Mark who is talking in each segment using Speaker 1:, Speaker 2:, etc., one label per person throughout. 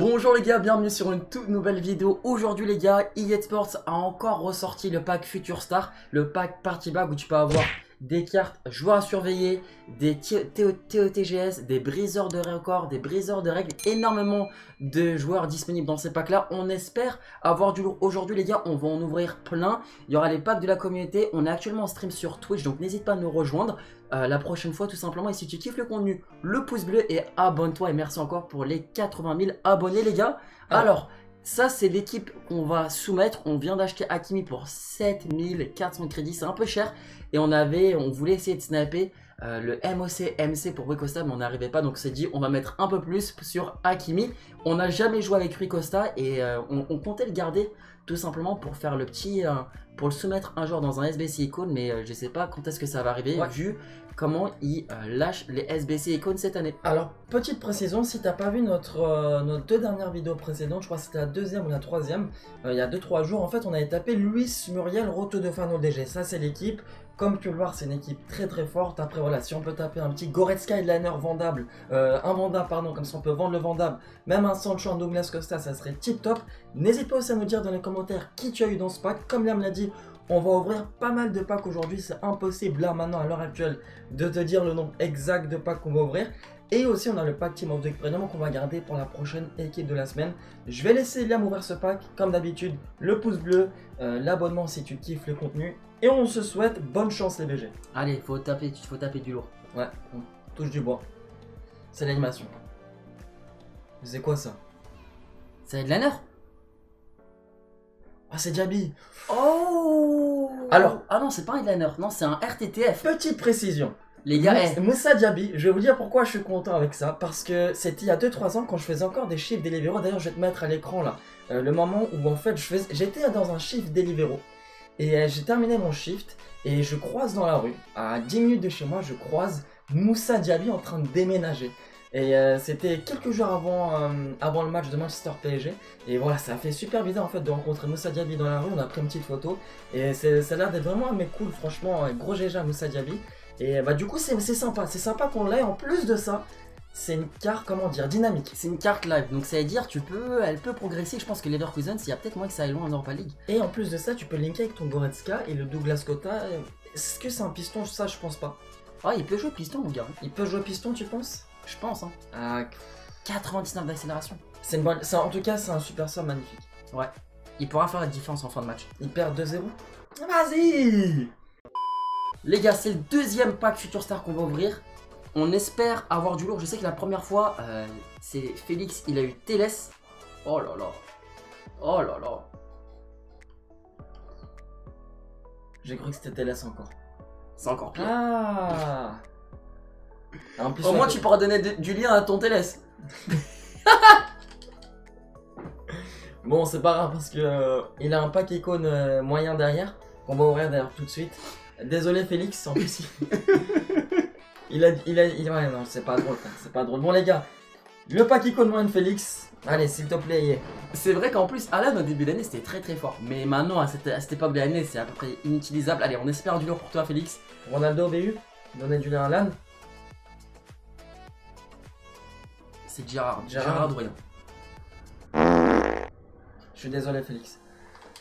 Speaker 1: Bonjour les gars, bienvenue sur une toute nouvelle vidéo. Aujourd'hui les gars, EA Sports a encore ressorti le pack Future Star, le pack Party Bag où tu peux avoir des cartes joueurs à surveiller, des TOTGS, des briseurs de records, des briseurs de règles, énormément de joueurs disponibles dans ces packs là. On espère avoir du lourd aujourd'hui les gars, on va en ouvrir plein. Il y aura les packs de la communauté, on est actuellement en stream sur Twitch donc n'hésite pas à nous rejoindre euh, la prochaine fois tout simplement. Et si tu kiffes le contenu, le pouce bleu et abonne-toi et merci encore pour les 80 000 abonnés les gars. Alors... Ça, c'est l'équipe qu'on va soumettre. On vient d'acheter Akimi pour 7400 crédits. C'est un peu cher. Et on avait, on voulait essayer de snapper euh, le MOC MC pour Rui Costa, mais on n'arrivait pas. Donc c'est dit, on va mettre un peu plus sur Hakimi. On n'a jamais joué avec Rui Costa et euh, on, comptait le garder tout simplement pour faire le petit, euh, pour le soumettre un jour dans un SBC Icon, mais je sais pas quand est-ce que ça va arriver vu comment il lâche les SBC Icon cette année.
Speaker 2: Alors petite précision, si t'as pas vu notre, nos deux dernières vidéos précédentes, je crois que c'était la deuxième ou la troisième, il y a 2-3 jours, en fait on avait tapé Luis Muriel Roto de Fano DG. Ça c'est l'équipe. Comme tu le voir, c'est une équipe très très forte. Après, voilà, si on peut taper un petit Goretzka Headliner vendable, euh, un vendable, pardon, comme ça on peut vendre le vendable, même un Sancho, un Douglas Costa, ça serait tip top. N'hésite pas aussi à nous dire dans les commentaires qui tu as eu dans ce pack. Comme Liam l'a dit, on va ouvrir pas mal de packs aujourd'hui. C'est impossible là maintenant à l'heure actuelle de te dire le nombre exact de packs qu'on va ouvrir. Et aussi, on a le pack Team of the Premium qu'on va garder pour la prochaine équipe de la semaine. Je vais laisser Liam ouvrir ce pack, comme d'habitude, le pouce bleu, euh, l'abonnement si tu kiffes le contenu. Et on se souhaite bonne chance les BG.
Speaker 1: Allez, faut taper, faut taper du lourd.
Speaker 2: Ouais, on touche du bois. C'est l'animation. C'est quoi ça?
Speaker 1: C'est Headliner
Speaker 2: Ah, c'est Jabi
Speaker 1: Oh Alors, ah non, c'est pas un Headliner, non, c'est un RTTF.
Speaker 2: Petite précision.
Speaker 1: Les gars,
Speaker 2: Moussa Diaby, je vais vous dire pourquoi je suis content avec ça. Parce que c'était il y a 2-3 ans quand je faisais encore des chiffres Deliveroo. D'ailleurs, je vais te mettre à l'écran là. Euh, le moment où en fait j'étais dans un chiffre Deliveroo. Et euh, j'ai terminé mon shift et je croise dans la rue, à 10 minutes de chez moi, je croise Moussa Diaby en train de déménager. Et euh, c'était quelques jours avant, euh, avant le match de Manchester PSG. Et voilà, ça a fait super bizarre en fait de rencontrer Moussa Diaby dans la rue. On a pris une petite photo. Et ça a l'air d'être vraiment un mec cool, franchement. Gros GG Moussa Diaby. Et bah, du coup, c'est sympa. C'est sympa qu'on l'ait. En plus de ça, c'est une carte, comment dire, dynamique.
Speaker 1: C'est une carte live, donc ça veut dire tu peux, elle peut progresser. Je pense que Leverkusen, il y a peut-être moins que ça aille loin en Europa League.
Speaker 2: Et en plus de ça, tu peux linker avec ton Goretzka et le Douglas Costa. Est-ce que c'est un piston? Ça, je pense pas.
Speaker 1: Ah, il peut jouer piston, mon gars.
Speaker 2: Il peut jouer piston, tu penses?
Speaker 1: Je pense, hein.
Speaker 2: Ah,
Speaker 1: 99 d'accélération.
Speaker 2: C'est une bonne. en tout cas, c'est un super sort magnifique.
Speaker 1: Ouais. Il pourra faire la différence en fin de match.
Speaker 2: Il perd 2-0 Vas-y
Speaker 1: Les gars, c'est le deuxième pack Future Star qu'on va ouvrir. On espère avoir du lourd. Je sais que la première fois, euh, c'est Félix, il a eu Télès. Oh là là. Oh là là.
Speaker 2: J'ai cru que c'était Télès encore.
Speaker 1: C'est encore pire.
Speaker 2: Ah
Speaker 1: Au moins, tu pourras donner du lien à ton Télès.
Speaker 2: bon, c'est pas grave parce que euh, il a un pack icône euh, moyen derrière. On va ouvrir d'ailleurs tout de suite. Désolé Félix, en plus. Il a, il a, il, ouais, non, c'est pas drôle, c'est pas drôle. Bon, les gars, le pack icône de Félix. Allez, s'il te plaît.
Speaker 1: C'est vrai qu'en plus, Alan au début d'année c'était très très fort. Mais maintenant, à cette, à cette époque de l'année, c'est à peu près inutilisable. Allez, on espère du lourd pour toi, Félix.
Speaker 2: Ronaldo BU, donner du lien à Alan.
Speaker 1: C'est Gérard. Gérard, Gérard
Speaker 2: Je suis désolé, Félix.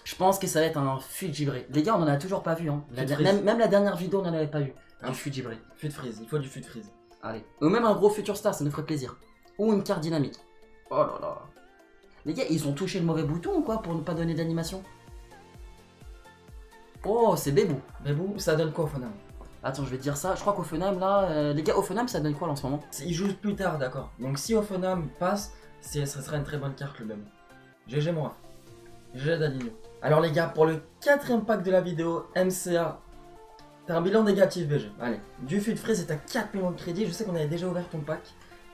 Speaker 1: Je pense que ça va être un fut gibré. Les gars, on en a toujours pas vu. Hein. même, même, la dernière vidéo, on en avait pas vu. Un fut gibré.
Speaker 2: Fut frise, il faut du fut frise.
Speaker 1: Allez. Ou même un gros futur star, ça nous ferait plaisir. Ou une carte dynamique. Oh là là. Les gars, ils ont touché le mauvais bouton ou quoi pour ne pas donner d'animation? Oh, c'est Bébou.
Speaker 2: Bébou, ça donne quoi Funam
Speaker 1: Attends, je vais dire ça. Je crois Funam, là, euh, les gars, Funam, ça donne quoi là, en ce moment
Speaker 2: Il joue plus tard, d'accord. Donc si Funam passe, ce serait une très bonne carte le Bébou. GG moi. GG Danilo. Alors les gars, pour le quatrième pack de la vidéo, MCA T'as un bilan négatif BG. Allez. Du fut de frais, c'est à 4 millions de crédits. Je sais qu'on avait déjà ouvert ton pack.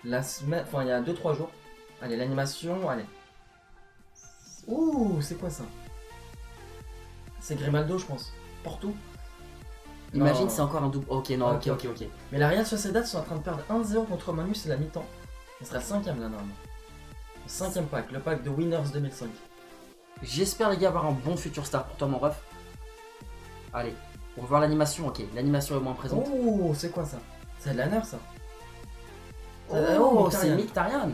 Speaker 2: La semaine. Enfin, il y a 2-3 jours. Allez, l'animation. Allez. Ouh, c'est quoi ça? C'est Grimaldo, je pense. Porto
Speaker 1: Imagine, c'est encore un double. Ok, non, ok, ok, ok.
Speaker 2: Mais la Real Sociedad sont en train de perdre 1-0 contre Manus, c'est la mi-temps. Ce sera le cinquième là, normalement. Le cinquième pack, le pack de Winners 2005.
Speaker 1: J'espère, les gars, avoir un bon futur star pour toi, mon ref. Allez, on va voir l'animation, ok. L'animation est moins présente.
Speaker 2: Oh, c'est quoi ça? C'est de la nerf ça
Speaker 1: Oh, c'est Mictarian.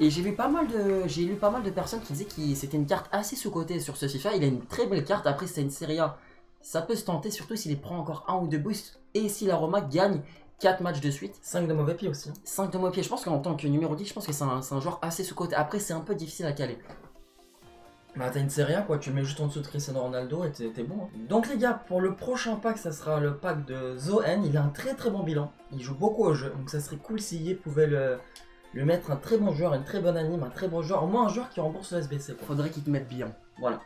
Speaker 1: Et j'ai vu pas mal de, j'ai lu pas mal de personnes qui disaient que c'était une carte assez sous-cotée sur ce FIFA. Il a une très belle carte. Après, c'est une Serie A. Ça peut se tenter, surtout s'il prend encore un ou deux boosts. Et si la Roma gagne 4 matchs de suite.
Speaker 2: 5 de mauvais pied aussi.
Speaker 1: 5 de mauvais pied. Je pense qu'en tant que numéro 10, je pense que c'est un, un, joueur assez sous-côté. Après, c'est un peu difficile à caler.
Speaker 2: Bah t'as une série A quoi, tu le mets juste en dessous de Cristiano Ronaldo et t'es bon. Hein. Donc les gars, pour le prochain pack, ça sera le pack de Zoen. Il a un très très bon bilan. Il joue beaucoup au jeu, donc ça serait cool si Yé pouvait le, lui mettre un très bon joueur, une très bonne anime, un très bon joueur, au moins un joueur qui rembourse le SBC. Quoi.
Speaker 1: Faudrait qu'il te mette bien.
Speaker 2: Voilà.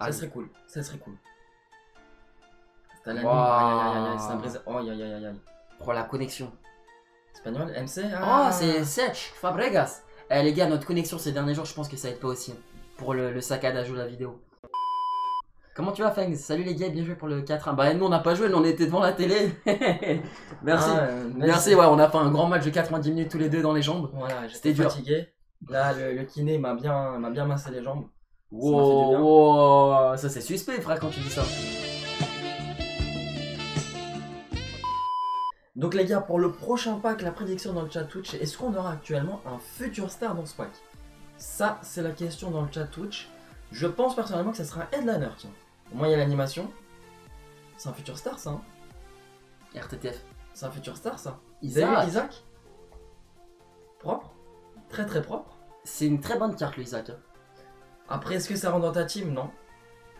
Speaker 2: Ça serait cool. Ça serait cool.
Speaker 1: L'anime. Wow. Aïe aïe aïe, c'est un brise. Oh aïe aïe aïe aïe. Oh la connexion.
Speaker 2: Espagnol, MC
Speaker 1: ah. Oh, c'est Sech, Fabregas. Eh les gars, notre connexion ces derniers jours, je pense que ça aide pas aussi pour le, saccadage de la vidéo. Comment tu vas, Fangs? Salut les gars, bien joué pour le 4-1. Bah, nous on n'a pas joué, nous on était devant la télé. merci. Ah, merci, ouais, on a fait un grand match de 90 minutes tous les deux dans les jambes.
Speaker 2: Voilà, j'étais fatigué. Là, le, kiné m'a bien, bien massé les jambes.
Speaker 1: Wow, ça, ça c'est suspect, frère, quand tu dis ça.
Speaker 2: Donc les gars, pour le prochain pack, la prédiction dans le chat Twitch, est-ce qu'on aura actuellement un futur star dans ce pack? Ça, c'est la question dans le chat Twitch. Je pense personnellement que ça sera un headliner, tiens. Au moins, il y a l'animation. C'est un futur star, ça. Hein
Speaker 1: RTTF.
Speaker 2: C'est un futur star, ça.
Speaker 1: Isaac.
Speaker 2: Isaac Propre. Très très propre.
Speaker 1: C'est une très bonne carte, le Isaac.
Speaker 2: Après, est-ce que ça rentre dans ta team? Non.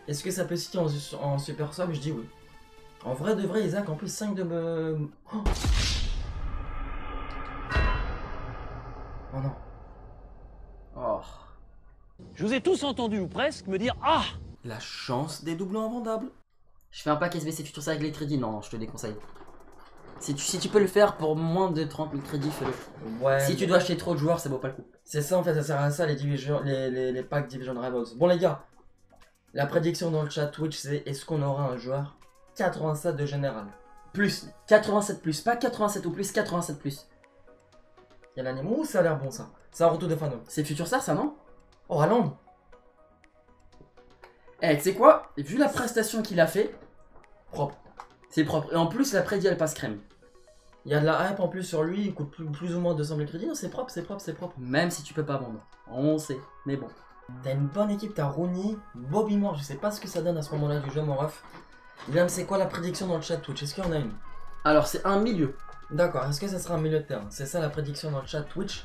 Speaker 2: Est-ce que ça peut citer en, en super sub Je dis oui. En vrai de vrai, Isaac, en plus 5 de me... Oh, oh non.
Speaker 1: Oh.
Speaker 3: Je vous ai tous entendu, ou presque, me dire Ah
Speaker 1: La chance des doublons invendables. Je fais un pack SBC Future ça avec les crédits Non, je te déconseille. Si tu, si tu peux le faire pour moins de 30 000 crédits, fais-le. Ouais. Si tu dois acheter trop de joueurs, ça vaut pas le coup.
Speaker 2: C'est ça en fait, ça sert à ça les, division, les, les, les packs Division Rivals. Bon les gars, la prédiction dans le chat Twitch c'est est-ce qu'on aura un joueur? 87 de général.
Speaker 1: Plus. 87 plus. Pas 87 ou plus, 87 plus.
Speaker 2: Il y a l'anime. Ouh, ça a l'air bon ça. C'est un retour de Fano.
Speaker 1: C'est Future Star ça, non?
Speaker 2: Oh, Haaland
Speaker 1: Eh, tu sais quoi? Vu la prestation qu'il a fait,
Speaker 2: propre.
Speaker 1: C'est propre. Et en plus, la prédit, elle passe crème.
Speaker 2: Il y a de la hype en plus sur lui, il coûte plus, ou moins 200 000 crédits. C'est propre, c'est propre, c'est propre.
Speaker 1: Même si tu peux pas vendre. On sait, mais bon.
Speaker 2: T'as une bonne équipe, t'as Rooney, Bobby Moore, je sais pas ce que ça donne à ce moment-là du jeu, mon ref. Liam, c'est quoi la prédiction dans le chat Twitch? Est-ce qu'il y en a une?
Speaker 1: Alors, c'est un milieu.
Speaker 2: D'accord, est-ce que ça sera un milieu de terrain? C'est ça la prédiction dans le chat Twitch.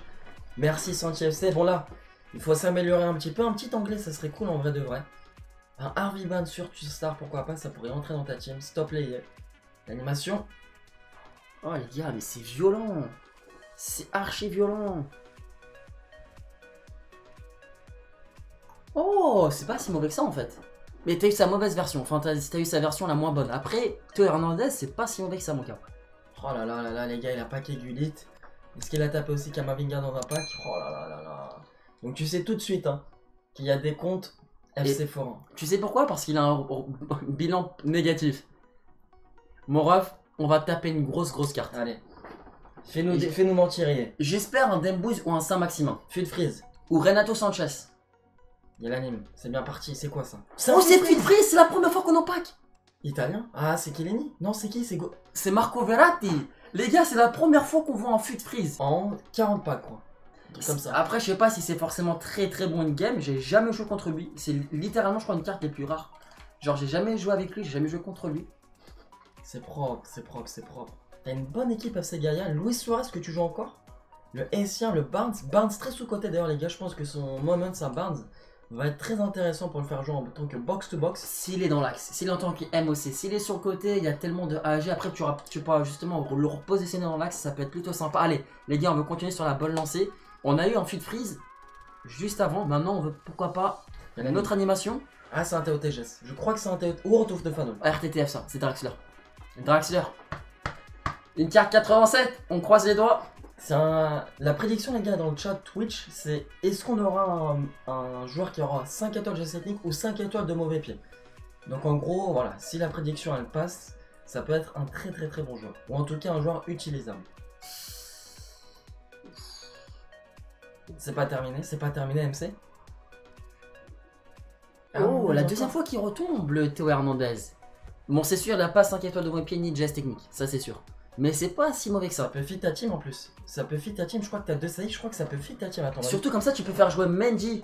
Speaker 2: Merci Santi FC. Bon là, il faut s'améliorer un petit peu. Un petit anglais, ça serait cool en vrai de vrai. Un Harvey Ban sur Star, pourquoi pas, ça pourrait entrer dans ta team. Stop les L'animation.
Speaker 1: Oh les gars, mais c'est violent. C'est archi violent. Oh, c'est pas si mauvais que ça en fait. Mais t'as eu sa mauvaise version. Enfin, t'as as eu sa version la moins bonne. Après, Théo Hernandez, c'est pas si mauvais que ça, mon gars.
Speaker 2: Oh là là là là, les gars, il a packé Gulit. Est-ce qu'il a tapé aussi Kamavinga dans un pack? Oh là là là là. Donc tu sais tout de suite hein, qu'il y a des comptes FC Forain.
Speaker 1: Tu sais pourquoi? Parce qu'il a un bilan négatif. Mon ref, on va taper une grosse grosse carte.
Speaker 2: Allez. Fais-nous fais mentir.
Speaker 1: J'espère un Dembouz ou un Saint-Maximin.
Speaker 2: De Freeze.
Speaker 1: Ou Renato Sanchez.
Speaker 2: Il y a l'anime, c'est bien parti, c'est quoi ça
Speaker 1: Oh, c'est Frit c'est la première fois qu'on en pack
Speaker 2: Italien Ah, c'est Chiellini Non, c'est qui C'est Go...
Speaker 1: C'est Marco Verratti Les gars, c'est la première fois qu'on voit un fut freeze.
Speaker 2: En 40 packs, quoi. Comme ça.
Speaker 1: Après, je sais pas si c'est forcément très très bon in game. J'ai jamais joué contre lui. C'est littéralement, je crois, une carte des plus rares. Genre, j'ai jamais joué avec lui, j'ai jamais joué contre lui.
Speaker 2: C'est propre, c'est propre, c'est propre. T'as une bonne équipe à Gaia. Luis Suarez que tu joues encore? Le Essien, le Barnes. Barnes très sous-côté d'ailleurs, les gars. Je pense que son moment, c'est Barnes va être très intéressant pour le faire jouer en tant que box-to-box.
Speaker 1: S'il est dans l'axe, s'il est en tant que MOC, s'il est sur le côté, il y a tellement de AG, après tu, auras, tu pourras justement le repositionner dans l'axe, ça peut être plutôt sympa. Allez, les gars, on veut continuer sur la bonne lancée. On a eu un feed freeze juste avant, maintenant on veut pourquoi pas une autre animation.
Speaker 2: Ah, c'est un TOTGS. Je crois que c'est un TOTGS. Ou Retour de Fanon.
Speaker 1: RTTF, ça, c'est Draxler. Draxler. Une carte 87, on croise les doigts.
Speaker 2: C'est un... La prédiction, les gars, dans le chat Twitch, c'est est-ce qu'on aura un, joueur qui aura 5 étoiles de technique ou 5 étoiles de mauvais pied? Donc en gros, voilà, si la prédiction elle passe, ça peut être un très très très bon joueur. Ou en tout cas un joueur utilisable. C'est pas terminé, c'est pas terminé MC
Speaker 1: Oh, ah, la deuxième fois qu'il retombe le Théo Hernandez. Bon, c'est sûr, il n'a pas 5 étoiles de mauvais pied ni de geste technique, ça c'est sûr. Mais c'est pas si mauvais que
Speaker 2: Ça
Speaker 1: ça.
Speaker 2: peut fit ta team en plus. Ça peut fit ta team. Je crois que t'as deux saillies. Je crois que ça peut fit ta team. Attends.
Speaker 1: Surtout comme ça, tu peux faire jouer Mendy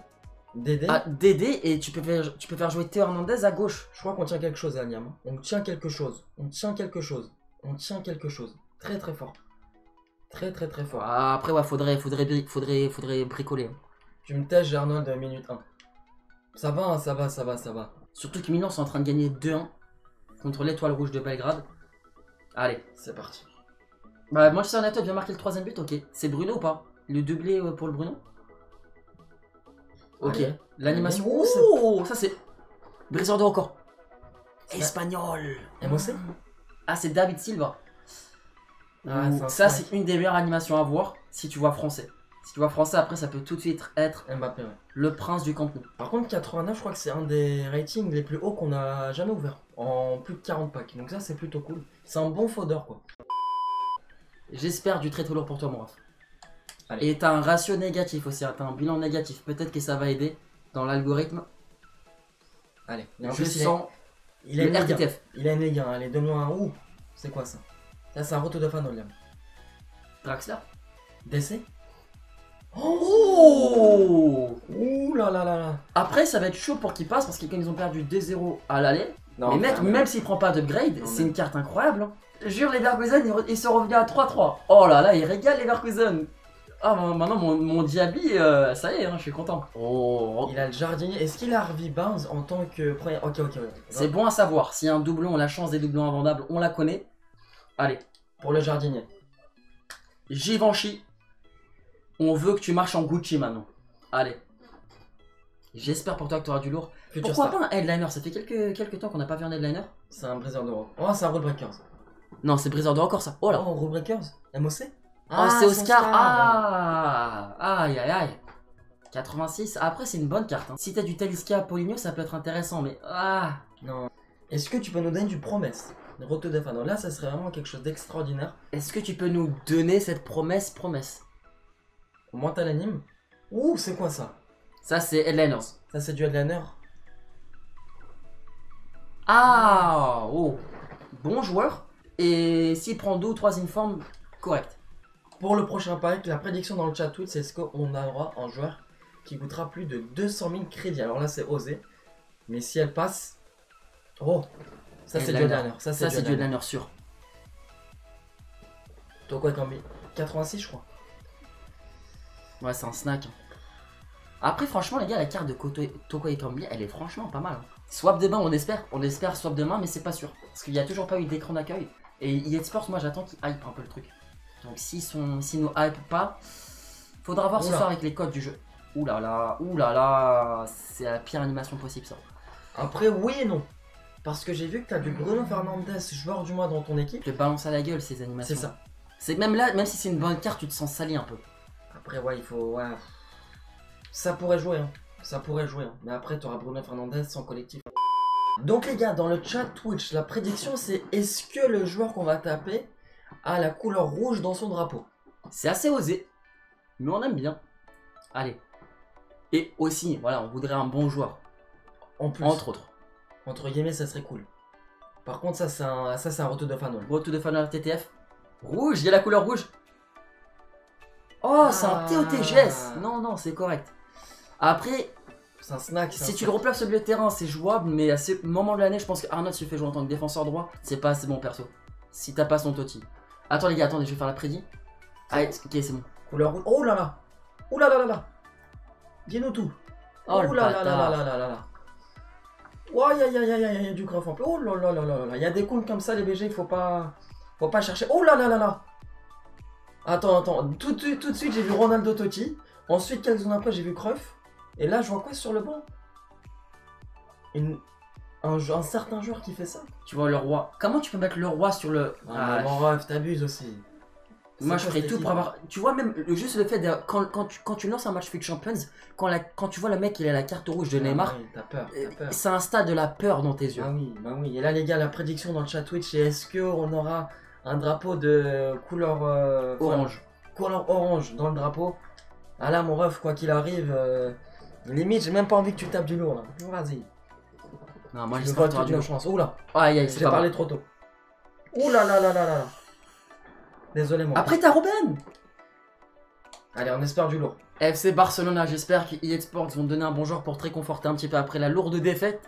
Speaker 2: Dédé.
Speaker 1: à DD et tu peux faire, tu peux faire jouer Théo Hernandez à gauche.
Speaker 2: Je crois qu'on tient quelque chose, Aliam. On tient quelque chose. On tient quelque chose. On tient quelque chose. Très très fort. Très très très fort.
Speaker 1: Ah, Après, ouais, faudrait, faudrait, faudrait, faudrait bricoler.
Speaker 2: Tu me tèches Arnold de minute 1. Ça va, hein, ça va, ça va, ça va.
Speaker 1: Surtout que Milan sont en train de gagner 2-1 contre l'étoile rouge de Belgrade. Allez.
Speaker 2: C'est parti.
Speaker 1: Bah, Manchester United vient marquer le troisième but, ok. C'est Bruno ou pas? Le doublé euh, pour le Bruno? Ok. L'animation. Oh, ça c'est. Briseur de record. Espagnol.
Speaker 2: MOC
Speaker 1: Ah, c'est David Silva.
Speaker 2: Ah,
Speaker 1: Ouh, ça, c'est une des meilleures animations à voir si tu vois français. Si tu vois français, après, ça peut tout de suite être
Speaker 2: Mbappé, ouais.
Speaker 1: le prince du Camp Nou.
Speaker 2: Par contre, 89, je crois que c'est un des ratings les plus hauts qu'on a jamais ouvert. En plus de 40 packs. Donc ça, c'est plutôt cool. C'est un bon fodder, quoi.
Speaker 1: J'espère du très très lourd pour toi, mon ref.
Speaker 2: Allez.
Speaker 1: Et t'as un ratio négatif aussi, hein, t'as un bilan négatif. Peut-être que ça va aider dans l'algorithme.
Speaker 2: Allez. En
Speaker 1: Je
Speaker 2: plus, il a-
Speaker 1: sens
Speaker 2: il a
Speaker 1: le
Speaker 2: une Ligue 1.
Speaker 1: RTTF.
Speaker 2: Il a une Ligue 1. Allez, donne-moi un. Ouh C'est quoi ça? Là, c'est un retour de fan, Liam.
Speaker 1: Draxler.
Speaker 2: DC
Speaker 1: Oh
Speaker 2: Ouh là là là là
Speaker 1: Après, ça va être chaud pour qu'il passe parce qu'ils ont perdu 2-0 à l'aller.
Speaker 2: Non,
Speaker 1: mais mec, même s'il prend pas d'upgrade, c'est
Speaker 2: mais-
Speaker 1: une carte incroyable. hein. Je jure, les Leverkusen, ils, re- ils sont revenus à 3-3. Oh là là, ils régalent les Leverkusen. Ah, maintenant, mon, mon Diaby, euh, ça y est, hein, je suis content. Oh,
Speaker 2: Il a le jardinier. Est-ce qu'il a Harvey Barnes en tant que premier? Ok, ok, ok.
Speaker 1: c'est bon à savoir. S'il y a un doublon, la chance des doublons invendables, on la connaît. Allez,
Speaker 2: Pour le jardinier.
Speaker 1: Givenchy, on veut que tu marches en Gucci maintenant. Allez. J'espère pour toi que tu auras du lourd.
Speaker 2: Future
Speaker 1: Pourquoi
Speaker 2: star.
Speaker 1: pas un headliner? Ça fait quelques, quelques temps qu'on n'a pas vu un headliner.
Speaker 2: C'est un briseur de. Oh, c'est un Rule Breakers.
Speaker 1: Non, c'est briseur de record ça. Oh là.
Speaker 2: Oh, Rule Breakers MOC
Speaker 1: Ah, c'est Oscar.
Speaker 2: Oscar.
Speaker 1: Ah, aïe aïe aïe. 86. Après, c'est une bonne carte. hein. Si t'as du Talisca Poligno, ça peut être intéressant, mais ah.
Speaker 2: Non. Est-ce que tu peux nous donner du promesse? Roto de Fano. Là, ça serait vraiment quelque chose d'extraordinaire.
Speaker 1: Est-ce que tu peux nous donner cette promesse, promesse?
Speaker 2: Au moins, t'as l'anime. Ouh, c'est quoi ça?
Speaker 1: Ça, c'est headliners.
Speaker 2: Ça, c'est du headliner.
Speaker 1: Ah, oh. Bon joueur. Et s'il prend deux ou trois informes, correct.
Speaker 2: Pour le prochain pack, la prédiction dans le chat tweet, c'est est-ce qu'on aura un joueur qui coûtera plus de 200 000 crédits. Alors là, c'est osé. Mais si elle passe. Oh Ça, c'est du
Speaker 1: Headliner.
Speaker 2: Ça, c'est du headliner.
Speaker 1: sûr.
Speaker 2: Toko Ekambi. 86, je crois.
Speaker 1: Ouais, c'est un snack. Après, franchement, les gars, la carte de Toko Ekambi, elle est franchement pas mal. hein. Swap demain, on espère. On espère swap demain, mais c'est pas sûr. Parce qu'il y a toujours pas eu d'écran d'accueil. Et EA Sports, moi, j'attends qu'ils hype un peu le truc. Donc, s'ils sont... nous hype pas, faudra voir ce soir avec les codes du jeu. Ouh là là, ouh là là, c'est la pire animation possible, ça.
Speaker 2: Après, oui et non. Parce que j'ai vu que t'as du Bruno Fernandez, joueur du mois dans ton équipe.
Speaker 1: te balance à la gueule, ces animations.
Speaker 2: C'est ça.
Speaker 1: C'est même là, même si c'est une bonne carte, tu te sens sali un peu.
Speaker 2: Après, ouais, il faut. Ouais. Ça pourrait jouer, hein. Ça pourrait jouer, hein. Mais après, t'auras Bruno Fernandez sans collectif. Donc, les gars, dans le chat Twitch, la prédiction c'est est-ce que le joueur qu'on va taper a la couleur rouge dans son drapeau?
Speaker 1: C'est assez osé, mais on aime bien. Allez. Et aussi, voilà, on voudrait un bon joueur,
Speaker 2: En plus,
Speaker 1: entre autres.
Speaker 2: entre guillemets, ça serait cool. Par contre, ça, c'est un, ça, c'est un retour de fanol.
Speaker 1: Retour de fan TTF. Rouge, il y a la couleur rouge. Oh, c'est un
Speaker 2: Ah.
Speaker 1: TOTGS. Non, non, c'est correct. Après,
Speaker 2: C'est un snack. un
Speaker 1: si tu
Speaker 2: snack.
Speaker 1: le replaces au milieu de terrain, c'est jouable, mais à ce moment de l'année, je pense qu'Arnold se fait jouer en tant que défenseur droit. C'est pas assez bon perso. Si t'as pas son Toti. Attends, les gars, attendez, je vais faire la prédit. Ah, ok, c'est bon.
Speaker 2: Couleur rouge. Oh là là Oh là là là là Dis-nous tout
Speaker 1: Oh,
Speaker 2: Oh là là là là là là là là Oh, aïe aïe, il y a du graphe en plus. Oh là là là là là là. Il y a des comptes comme ça, les BG, il faut pas. Faut pas chercher. Oh là là là là Attends, attends. Tout, de- tout de suite, j'ai vu Ronaldo Totti. Ensuite, quelques secondes après, j'ai vu Cruyff. Et là, je vois quoi sur le banc? Une... un, certain joueur qui fait ça?
Speaker 1: Tu vois le roi. Comment tu peux mettre le roi sur le.
Speaker 2: Ah,
Speaker 1: Ah,
Speaker 2: mon ref, t'abuses aussi.
Speaker 1: Moi, je ferais tout pour avoir. Tu vois, même juste le fait de. Quand, quand, tu, quand tu lances un match Fake Champions, quand, la, quand tu vois le mec, il a la carte rouge de
Speaker 2: Ah
Speaker 1: Neymar,
Speaker 2: oui, T'as peur,
Speaker 1: euh,
Speaker 2: t'as peur.
Speaker 1: c'est un stade de la peur dans tes yeux.
Speaker 2: Ah oui, bah oui. Et là, les gars, la prédiction dans le chat Twitch, c'est est-ce qu'on aura un drapeau de couleur euh,
Speaker 1: Orange.
Speaker 2: couleur orange dans le drapeau? Ah là, mon ref, quoi qu'il arrive, euh, limite, j'ai même pas envie que tu tapes du lourd. là. Vas-y.
Speaker 1: Non, moi,
Speaker 2: Je
Speaker 1: j'espère que tu du
Speaker 2: la chance. Oula,
Speaker 1: Aïe, aïe, c'est
Speaker 2: j'ai parlé trop tôt. Ouh là là là là là là. Désolé, mon
Speaker 1: Après, t'as Robben
Speaker 2: Allez, on espère du lourd.
Speaker 1: FC Barcelona, j'espère que EA Sports vont donner un bon joueur pour te réconforter un petit peu après la lourde défaite.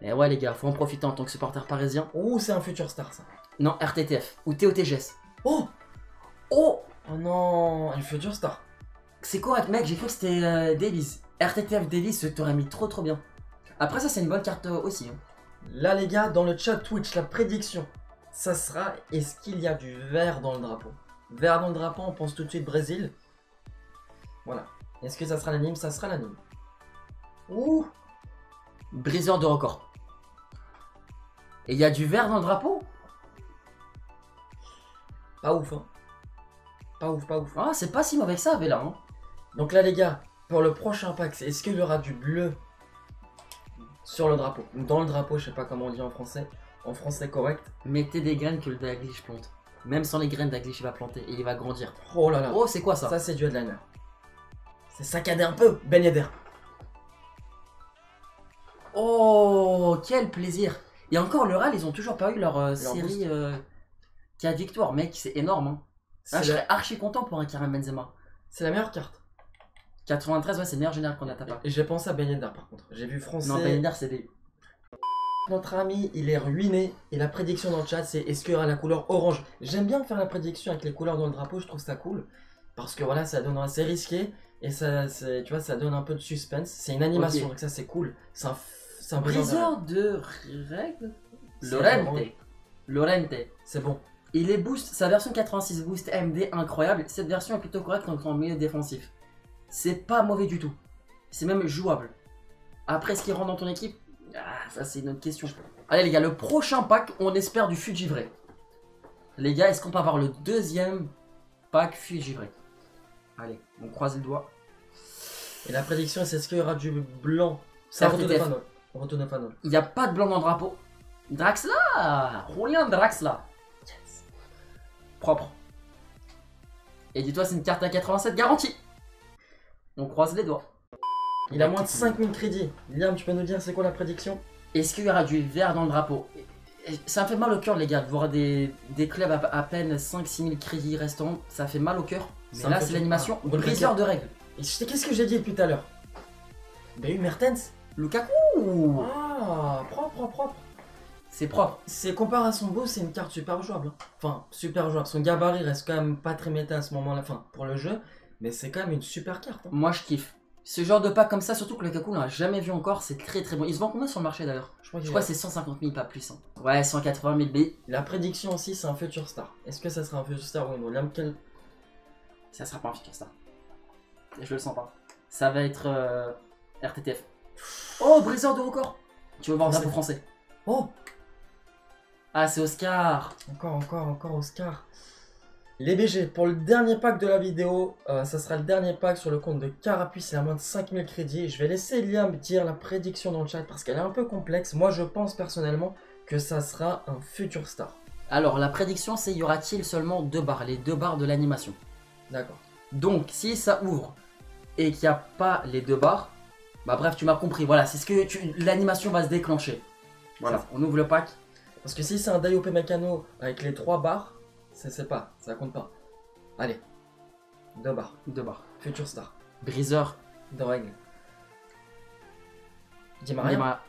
Speaker 1: Et ouais, les gars, faut en profiter en tant que supporter parisien.
Speaker 2: Ouh, c'est un futur star, ça.
Speaker 1: Non, RTTF ou TOTGS.
Speaker 2: Oh
Speaker 1: Oh
Speaker 2: Oh non, un futur star.
Speaker 1: C'est correct, mec, j'ai cru que c'était euh, Davies. RTTF Davies, t'aurais mis trop trop bien. Après, ça, c'est une bonne carte euh, aussi. hein.
Speaker 2: Là, les gars, dans le chat Twitch, la prédiction, ça sera est-ce qu'il y a du vert dans le drapeau? Vert dans le drapeau, on pense tout de suite Brésil. Voilà. Est-ce que ça sera l'anime? Ça sera l'anime. Ouh
Speaker 1: Briseur de record. Et il y a du vert dans le drapeau?
Speaker 2: Pas ouf, hein. Pas ouf, pas ouf.
Speaker 1: Ah, c'est pas si mauvais que ça, Vela. Hein.
Speaker 2: Donc là, les gars, pour le prochain pack, c'est- est-ce qu'il y aura du bleu sur le drapeau Ou dans le drapeau, je sais pas comment on dit en français. En français correct.
Speaker 1: Mettez des graines que le Daglish plante. Même sans les graines, Daglish il va planter et il va grandir.
Speaker 2: Oh là là.
Speaker 1: Oh, c'est quoi ça
Speaker 2: Ça, c'est du headliner. C'est saccadé un peu, Ben Yedder.
Speaker 1: Oh, quel plaisir Et encore, le RAL, ils ont toujours pas eu leur euh,
Speaker 2: Leur
Speaker 1: série euh, 4 victoires. Mec, c'est énorme. Hein. Ah, je serais archi content pour un Karim Benzema.
Speaker 2: c'est la meilleure carte.
Speaker 1: 93, ouais, c'est le meilleur général qu'on a tapé.
Speaker 2: Et j'ai pensé à Ben Yedder par contre. J'ai vu français.
Speaker 1: Non, Ben Yedder, c'est des...
Speaker 2: Notre ami, il est ruiné. Et la prédiction dans le chat, c'est est-ce qu'il y aura la couleur orange? J'aime bien faire la prédiction avec les couleurs dans le drapeau, je trouve ça cool. Parce que voilà, ça donne assez risqué. Et ça, c'est- tu vois, ça donne un peu de suspense. C'est une animation, donc ça, c'est cool. C'est un, un
Speaker 1: Briseur de règles? Lorente. Lorente.
Speaker 2: C'est bon.
Speaker 1: Il est boost, sa version 86 boost AMD incroyable. Cette version est plutôt correcte quand on est en milieu défensif. C'est pas mauvais du tout. C'est même jouable. Après, ce qui rentre dans ton équipe, ah, ça c'est une autre question. Allez les gars, le prochain pack, on espère du Fujivré. Les gars, est-ce qu'on peut avoir le deuxième pack Fujivré Allez, on croise les doigts.
Speaker 2: Et la prédiction, c'est est-ce qu'il y aura du blanc? C'est un retour de
Speaker 1: RTTF.
Speaker 2: Fanol. Retour de Fanol.
Speaker 1: Il n'y a pas de blanc dans le drapeau. Draxla Julian Draxla Propre. Et dis-toi, c'est une carte à 87 garantie. On croise les doigts.
Speaker 2: Il a moins de 5000 crédits. Liam, tu peux nous dire c'est quoi la prédiction?
Speaker 1: Est-ce qu'il y aura du vert dans le drapeau? Ça me fait mal au cœur, les gars, de voir des, des clubs à, à peine 5-6 000 crédits restants. Ça fait mal au cœur. Mais là, c'est l'animation briseur de règles.
Speaker 2: Et Qu'est-ce que j'ai dit depuis tout à l'heure? BU Mertens
Speaker 1: Lukaku
Speaker 2: Ah, propre, propre, propre.
Speaker 1: C'est propre.
Speaker 2: C'est comparé à son beau, c'est une carte super jouable. hein. Enfin, super jouable. Son gabarit reste quand même pas très méta à ce moment-là, enfin, pour le jeu. Mais c'est quand même une super carte. hein.
Speaker 1: Moi, je kiffe. Ce genre de pack comme ça, surtout que Lukaku, on l'a jamais vu encore, c'est très très bon. Il se vend combien sur le marché d'ailleurs?
Speaker 2: Je crois a-
Speaker 1: que c'est 150 000, pas plus. hein. Ouais, 180 000 B.
Speaker 2: La prédiction aussi, c'est un futur star. Est-ce que ça sera un futur star ou non? Liam, quel...
Speaker 1: Ça sera pas un futur star. Je le sens pas. Ça va être euh, RTTF. Oh, briseur de record Tu veux voir un
Speaker 2: Français.
Speaker 1: drapeau français?
Speaker 2: Oh
Speaker 1: Ah, c'est Oscar
Speaker 2: Encore, encore, encore Oscar. Les BG, pour le dernier pack de la vidéo, euh, ça sera le dernier pack sur le compte de Carapuce, c'est à moins de 5000 crédits. Je vais laisser Liam dire la prédiction dans le chat parce qu'elle est un peu complexe. Moi, je pense personnellement que ça sera un futur star.
Speaker 1: Alors, la prédiction, c'est y aura-t-il seulement deux barres Les deux barres de l'animation?
Speaker 2: D'accord.
Speaker 1: Donc, si ça ouvre et qu'il n'y a pas les deux barres, bah bref, tu m'as compris. Voilà, c'est ce que tu... l'animation va se déclencher. Voilà, on ouvre le pack.
Speaker 2: Parce que si c'est un Daiop Mécano avec les trois barres, c'est pas, ça compte pas. Allez, deux barres,
Speaker 1: Deux barres.
Speaker 2: futur star,
Speaker 1: Briseur.
Speaker 2: de règles. Di
Speaker 1: Di
Speaker 2: Maria,
Speaker 1: Maria.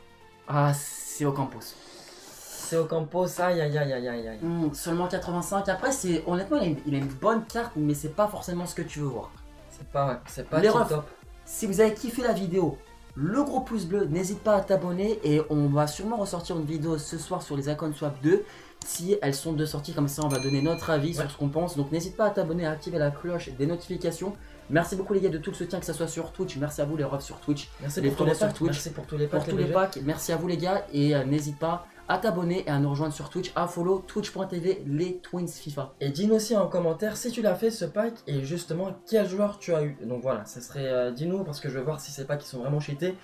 Speaker 1: Ah, c'est Ocampos.
Speaker 2: c'est au Campos, aïe aïe aïe aïe aïe aïe.
Speaker 1: Hmm, seulement 85. Après, c'est honnêtement, il a, une, il a une bonne carte, mais c'est pas forcément ce que tu veux voir.
Speaker 2: C'est pas, c'est pas
Speaker 1: refs.
Speaker 2: top.
Speaker 1: Si vous avez kiffé la vidéo, le gros pouce bleu, n'hésite pas à t'abonner et on va sûrement ressortir une vidéo ce soir sur les Icon Swap 2. Si elles sont de sortie comme ça, on va donner notre avis
Speaker 2: Ouais.
Speaker 1: sur ce qu'on pense. Donc n'hésite pas à t'abonner, à activer la cloche des notifications. Merci beaucoup les gars de tout le soutien, que ce soit sur Twitch. Merci à vous les refs sur Twitch.
Speaker 2: Merci
Speaker 1: Les
Speaker 2: pour tous les
Speaker 1: sur
Speaker 2: packs,
Speaker 1: Twitch.
Speaker 2: merci pour tous les
Speaker 1: Pour
Speaker 2: packs.
Speaker 1: tous les packs, merci à vous les gars. Et euh, n'hésite pas à t'abonner et à nous rejoindre sur Twitch, à follow twitch.tv les Twins FIFA.
Speaker 2: Et dis-nous aussi en commentaire si tu l'as fait ce pack et justement quel joueur tu as eu. Donc voilà, ça serait euh, dis-nous parce que je veux voir si ces packs sont vraiment cheatés.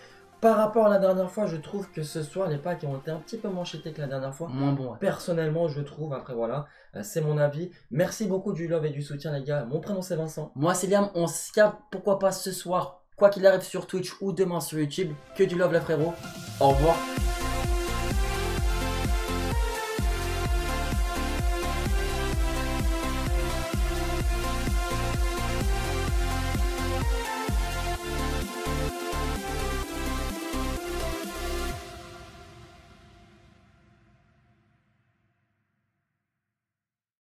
Speaker 2: Par rapport à la dernière fois, je trouve que ce soir les packs ont été un petit peu moins cheatés que la dernière fois.
Speaker 1: Moins bon. ouais.
Speaker 2: Personnellement, je trouve, après voilà, euh, c'est mon avis. Merci beaucoup du love et du soutien les gars. Mon prénom c'est Vincent.
Speaker 1: Moi c'est Liam, on se capte pourquoi pas ce soir, quoi qu'il arrive sur Twitch ou demain sur YouTube. Que du love les frérots. Au revoir.